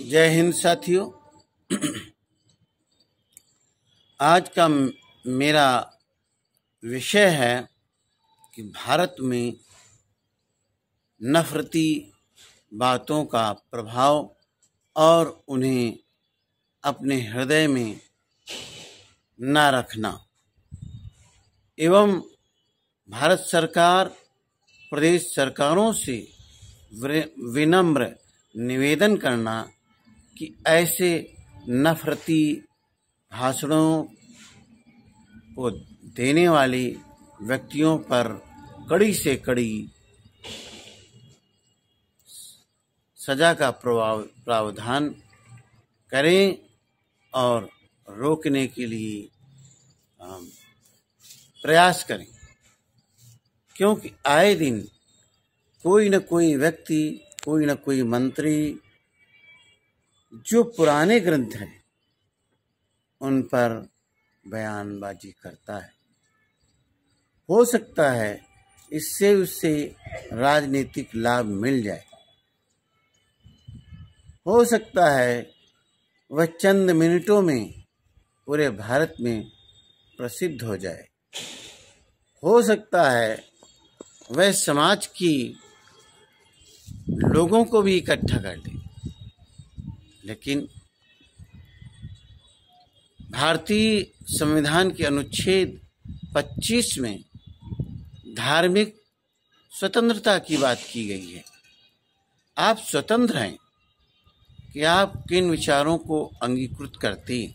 जय हिंद साथियों। आज का मेरा विषय है कि भारत में नफरती बातों का प्रभाव और उन्हें अपने हृदय में न रखना। एवं भारत सरकार, प्रदेश सरकारों से विनम्र निवेदन करना कि ऐसे नफरती भाषणों को देने वाले व्यक्तियों पर कड़ी से कड़ी सजा का प्रावधान करें और रोकने के लिए प्रयास करें। क्योंकि आए दिन कोई न कोई व्यक्ति, कोई न कोई मंत्री जो पुराने ग्रंथ हैं, उन पर बयानबाजी करता है। हो सकता है इससे उससे राजनीतिक लाभ मिल जाए। हो सकता है वह चंद मिनटों में पूरे भारत में प्रसिद्ध हो जाए। हो सकता है वह समाज की लोगों को भी इकट्ठा कर ले। लेकिन भारतीय संविधान के अनुच्छेद 25 में धार्मिक स्वतंत्रता की बात की गई है। आप स्वतंत्र हैं कि आप किन विचारों को अंगीकृत करते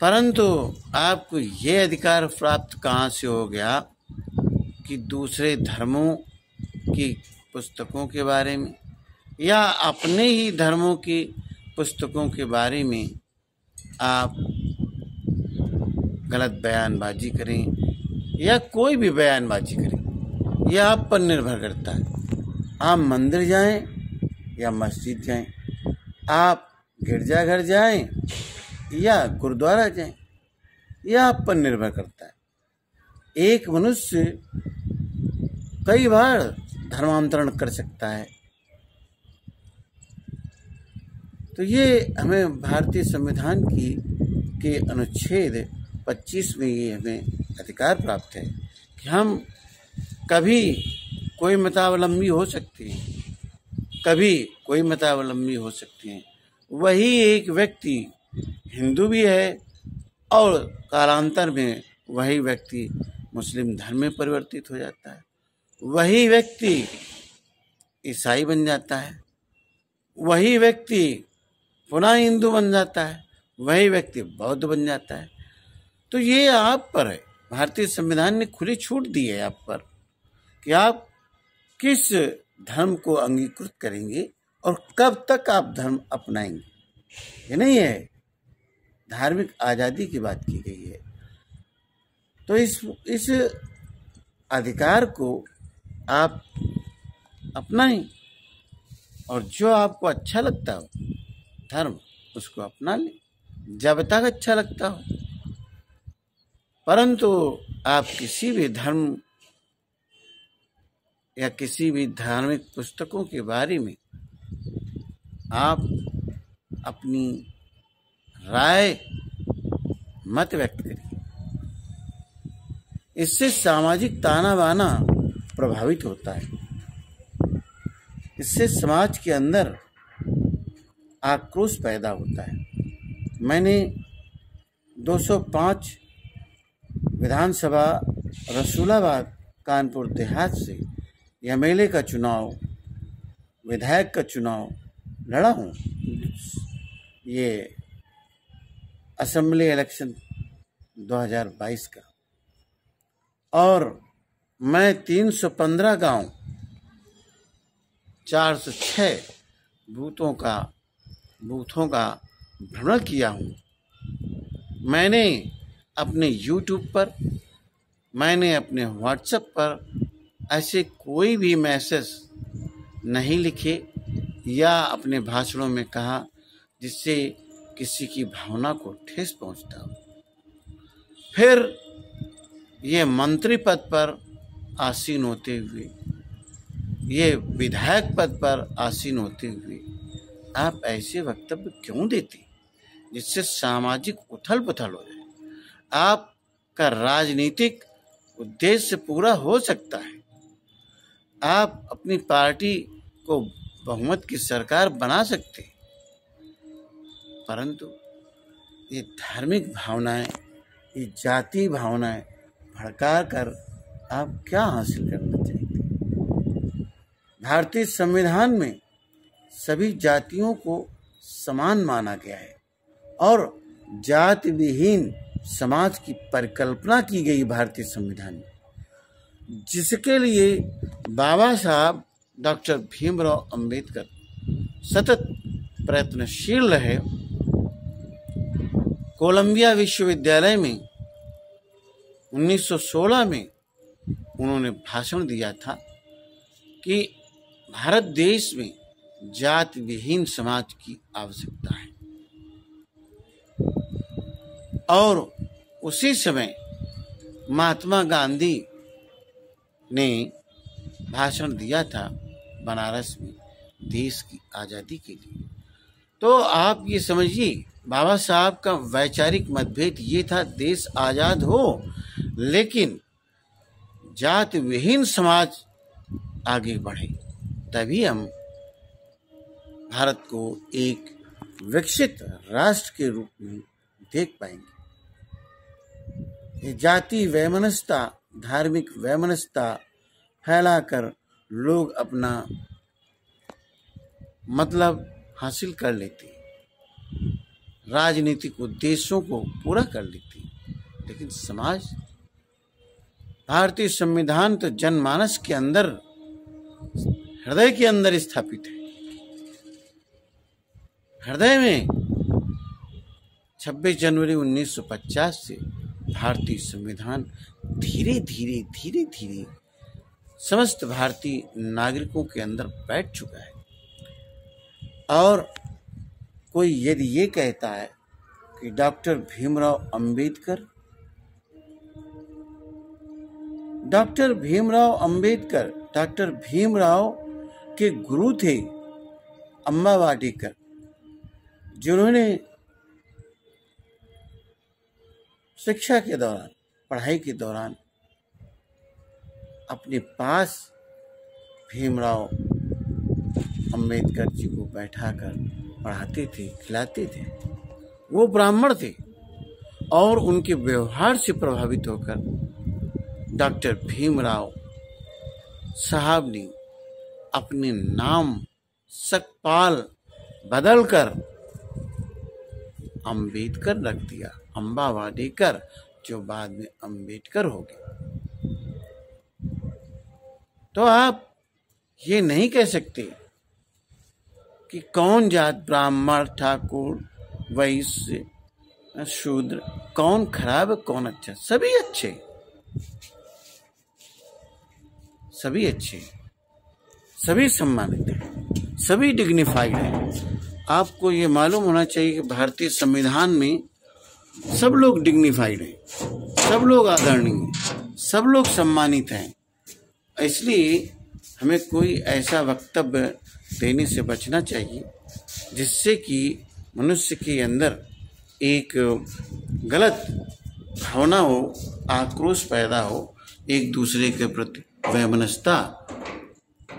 परंतु आपको ये अधिकार प्राप्त कहाँ से हो गया कि दूसरे धर्मों की पुस्तकों के बारे में या अपने ही धर्मों की पुस्तकों के बारे में आप गलत बयानबाजी करें या कोई भी बयानबाजी करें, यह आप पर निर्भर करता है। आप मंदिर जाएँ या मस्जिद जाएँ, आप गिरजाघर जाएँ या गुरुद्वारा जाएँ, यह आप पर निर्भर करता है। एक मनुष्य कई बार धर्मांतरण कर सकता है तो ये हमें भारतीय संविधान की, के अनुच्छेद 25 में ये हमें अधिकार प्राप्त है कि हम कभी कोई मतावलंबी हो सकते हैं। कभी कोई मतावलंबी हो सकते हैं। वही एक व्यक्ति हिंदू भी है और कालांतर में वही व्यक्ति मुस्लिम धर्म में परिवर्तित हो जाता है। वही व्यक्ति ईसाई बन जाता है। वही व्यक्ति पुनः हिंदू बन जाता है, वही व्यक्ति बौद्ध बन जाता है। तो ये आप पर है। भारतीय संविधान ने खुली छूट दी है आप पर कि आप किस धर्म को अंगीकृत करेंगे और कब तक आप धर्म अपनाएँगे। ये नहीं है। धार्मिक आज़ादी की बात की गई है। तो इस इस अधिकार को आप अपनाएँ और जो आपको अच्छा लगता हो धर्म, उसको अपना ले, जब तक अच्छा लगता हो। परंतु आप किसी भी धर्म या किसी भी धार्मिक पुस्तकों के बारे में आप अपनी राय मत व्यक्त करिए। इससे सामाजिक ताना बाना प्रभावित होता है। इससे समाज के अंदर आक्रोश पैदा होता है। मैंने 205 विधानसभा रसूलाबाद, कानपुर देहात से एमएलए का चुनाव, विधायक का चुनाव लड़ा हूँ। ये असम्बली इलेक्शन 2022 का। और मैं 315 गाँव 406 बूथों का बूथों का भ्रमण किया हूँ। मैंने अपने यूट्यूब पर, मैंने अपने व्हाट्सएप पर ऐसे कोई भी मैसेज नहीं लिखे या अपने भाषणों में कहा जिससे किसी की भावना को ठेस पहुँचता हो। फिर ये मंत्री पद पर आसीन होते हुए, ये विधायक पद पर आसीन होते हुए आप ऐसे वक्तव्य क्यों देते? जिससे सामाजिक उथल पुथल हो जाए। आपका राजनीतिक उद्देश्य पूरा हो सकता है। आप अपनी पार्टी को बहुमत की सरकार बना सकते परंतु ये धार्मिक भावनाएँ, ये जाति भावनाएँ भड़का कर आप क्या हासिल करना चाहते भारतीय संविधान में सभी जातियों को समान माना गया है और जाति विहीन समाज की परिकल्पना की गई भारतीय संविधान में। जिसके लिए बाबा साहब डॉक्टर भीमराव अंबेडकर सतत प्रयत्नशील रहे, कोलंबिया विश्वविद्यालय में 1916 में उन्होंने भाषण दिया था कि भारत देश में जाति विहीन समाज की आवश्यकता है। और उसी समय महात्मा गांधी ने भाषण दिया था बनारस में देश की आज़ादी के लिए। तो आप ये समझिए, बाबा साहब का वैचारिक मतभेद ये था, देश आज़ाद हो, लेकिन जात विहीन समाज आगे बढ़े, तभी हम भारत को एक विकसित राष्ट्र के रूप में देख पाएँगे। ये जाति वैमनस्यता, धार्मिक वैमनस्यता फैलाकर लोग अपना मतलब हासिल कर लेते राजनीतिक उद्देश्यों को पूरा कर लेती लेकिन समाज, भारतीय संविधान तो जनमानस के अंदर, हृदय के अंदर स्थापित है। हृदय में। 26 जनवरी 1950 से भारतीय संविधान धीरे धीरे धीरे धीरे समस्त भारतीय नागरिकों के अंदर बैठ चुका है। और कोई यदि ये कहता है कि doctor Bhimrao Ambedkar, doctor Bhimrao Ambedkar, doctor Bhimrao के गुरु थे अम्मा वाडेकर जिन्होंने शिक्षा के दौरान, पढ़ाई के दौरान अपने पास भीमराव अंबेडकर जी को बैठाकर पढ़ाते थे, खिलाते थे। वो ब्राह्मण थे और उनके व्यवहार से प्रभावित होकर डॉक्टर भीमराव साहब ने अपने नाम सकपाल बदलकर अंबेडकर रख दिया अम्बा वाडेकर जो बाद में अंबेडकर हो गए। तो आप ये नहीं कह सकते कि कौन जात ब्राह्मण ठाकुर, वैश्य, शूद्र, कौन खराब, कौन अच्छा सभी अच्छे। सभी अच्छे, सभी सम्मानित हैं, सभी डिग्निफाइड हैं। आपको ये मालूम होना चाहिए कि भारतीय संविधान में सब लोग डिग्निफाइड हैं, सब लोग आदरणीय हैं, सब लोग सम्मानित हैं। इसलिए हमें कोई ऐसा वक्तव्य देने से बचना चाहिए, जिससे कि मनुष्य के अंदर एक गलत भावना हो, आक्रोश पैदा हो, एक दूसरे के प्रति वैमनस्यता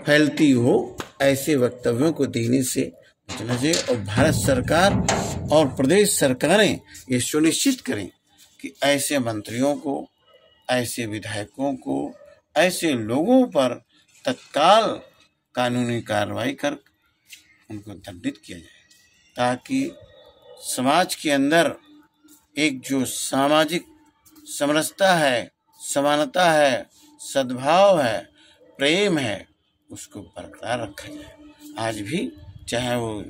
फैलती हो, ऐसे वक्तव्यों को देने से बचना चाहिए और भारत सरकार और प्रदेश सरकारें ये सुनिश्चित करें कि ऐसे मंत्रियों को, ऐसे विधायकों को, ऐसे लोगों पर तत्काल कानूनी कार्रवाई कर उनको दंडित किया जाए, ताकि समाज के अंदर एक जो सामाजिक समरसता है, समानता है, सद्भाव है, प्रेम है, उसको बरकरार रखा जाए। आज भी चाहे वो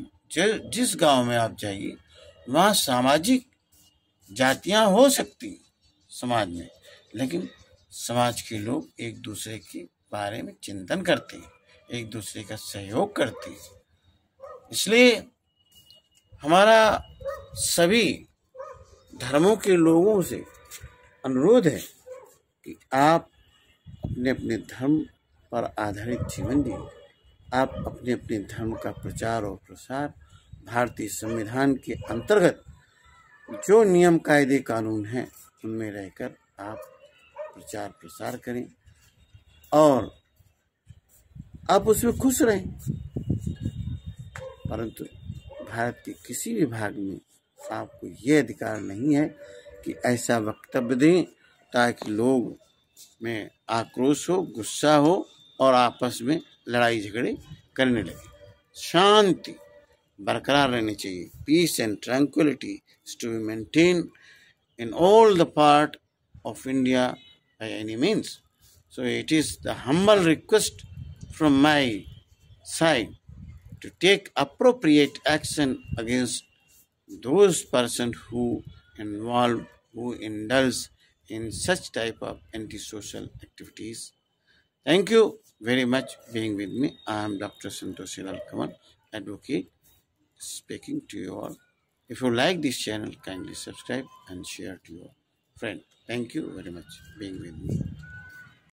जिस गाँव में आप जाइए, वहाँ सामाजिक जातियाँ हो सकती समाज में, लेकिन समाज के लोग एक दूसरे के बारे में चिंतन करते हैं, एक दूसरे का सहयोग करते हैं। इसलिए हमारा सभी धर्मों के लोगों से अनुरोध है कि आप अपने अपने धर्म पर आधारित जीवन जिए। आप अपने अपने धर्म का प्रचार और प्रसार भारतीय संविधान के अंतर्गत जो नियम, कायदे, कानून हैं, उनमें रहकर आप प्रचार प्रसार करें और आप उसमें खुश रहें। परंतु भारत के किसी भी भाग में आपको ये अधिकार नहीं है कि ऐसा वक्तव्य दें ताकि लोग में आक्रोश हो, गुस्सा हो और आपस में लड़ाई झगड़े करने लगे शांति बरकरार रहनी चाहिए peace and tranquillity to be maintain in all the part of India by any means so it is the humble request from my side to take appropriate action against those persons who involve who indulge in such type of antisocial activities. Thank you very much being with me. I am Dr. Santoshi Kaman, advocate, speaking to you all. If you like this channel, kindly subscribe and share to your friend. Thank you very much being with me.